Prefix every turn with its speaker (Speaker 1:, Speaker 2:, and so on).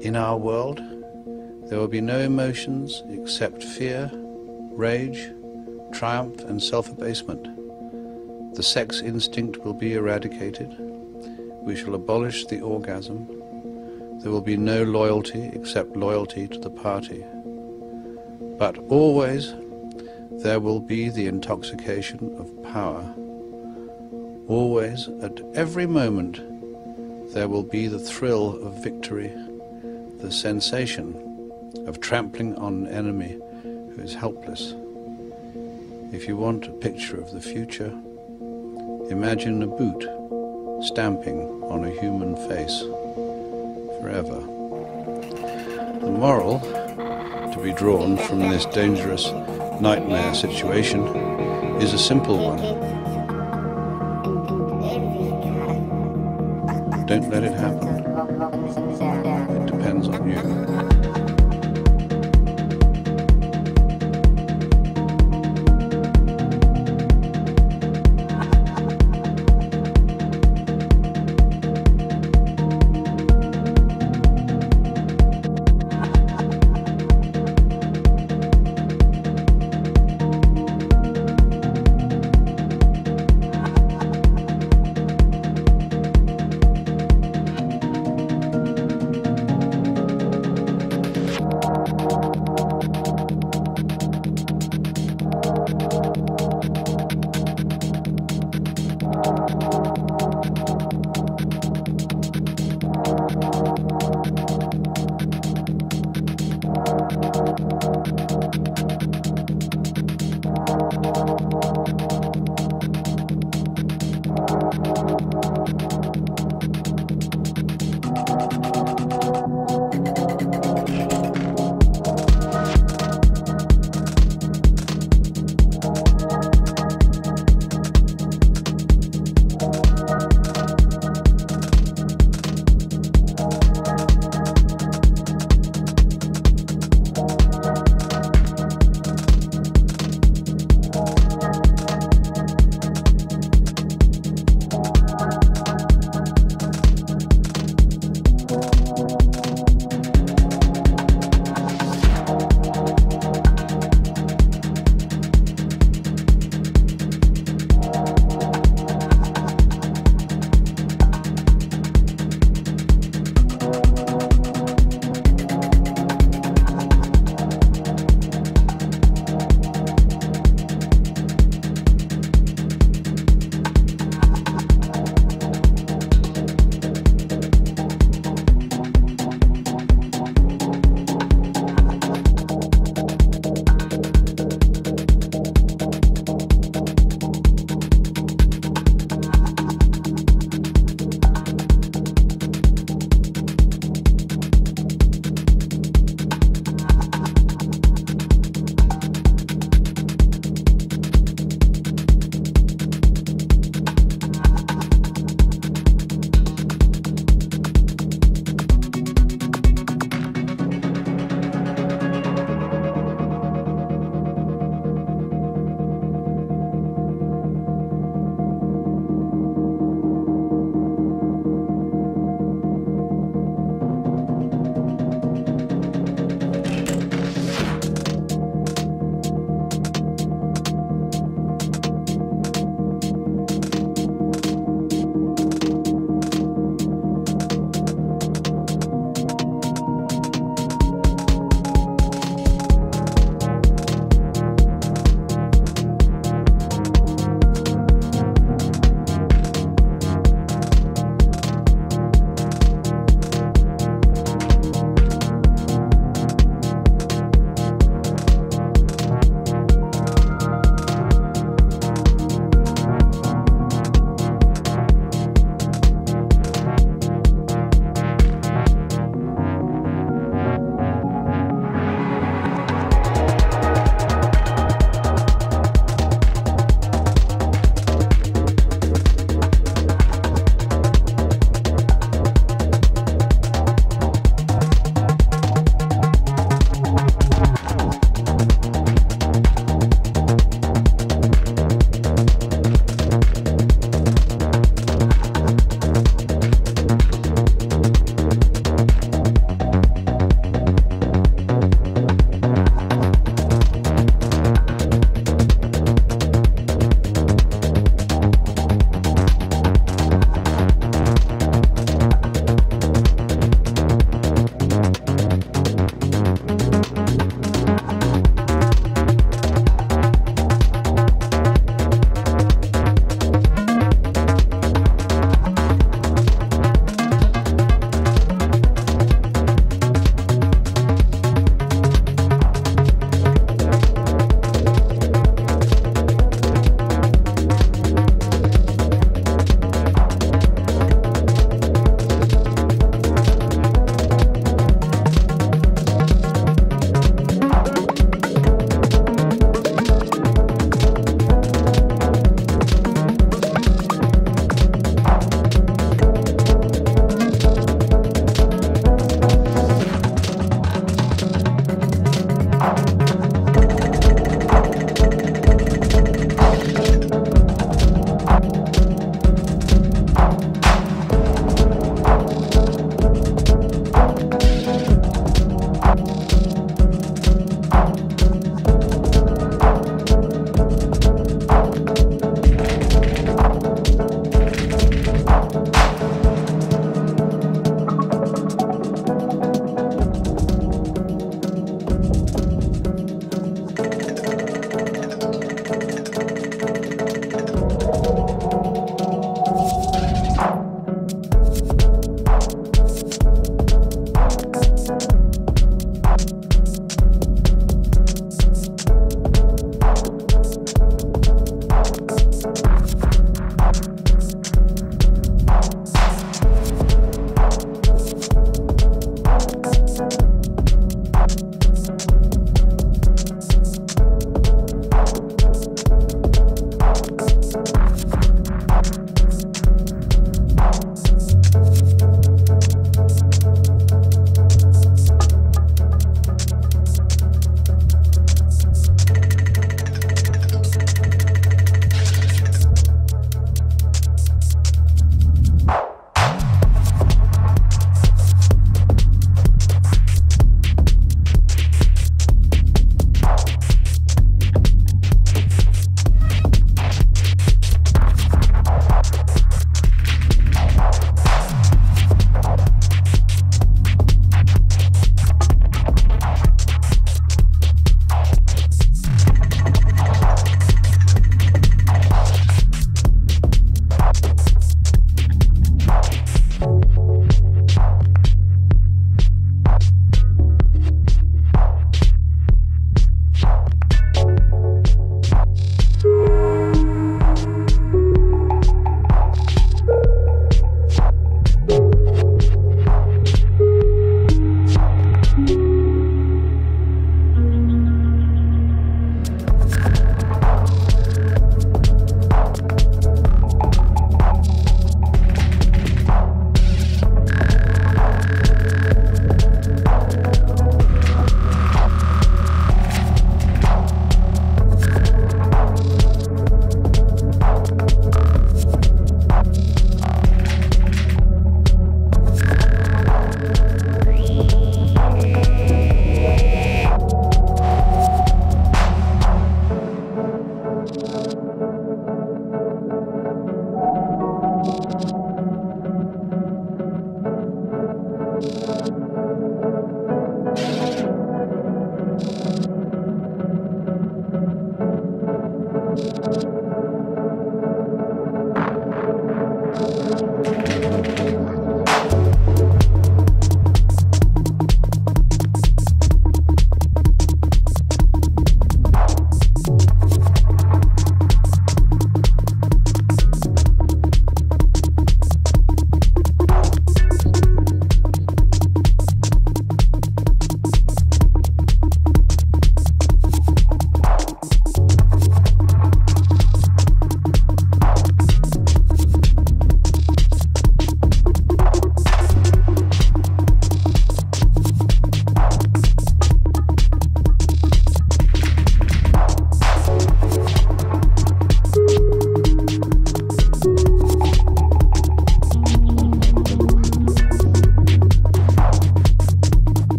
Speaker 1: In our world, there will be no emotions except fear, rage, triumph, and self abasement. The sex instinct will be eradicated. We shall abolish the orgasm. There will be no loyalty except loyalty to the party. But always there will be the intoxication of power. Always, at every moment, there will be the thrill of victory, the sensation of trampling on an enemy who is helpless. If you want a picture of the future, imagine a boot stamping on a human face forever. The moral to be drawn from this dangerous nightmare situation is a simple one. Don't let it happen.